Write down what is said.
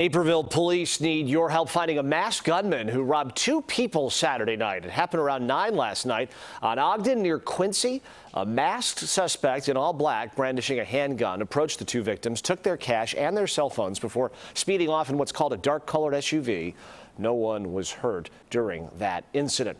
Naperville police need your help finding a masked gunman who robbed two people Saturday night. It happened around 9 last night on Ogden near Quincy. A masked suspect in all black brandishing a handgun approached the two victims, took their cash and their cell phones before speeding off in what's called a dark colored SUV. No one was hurt during that incident.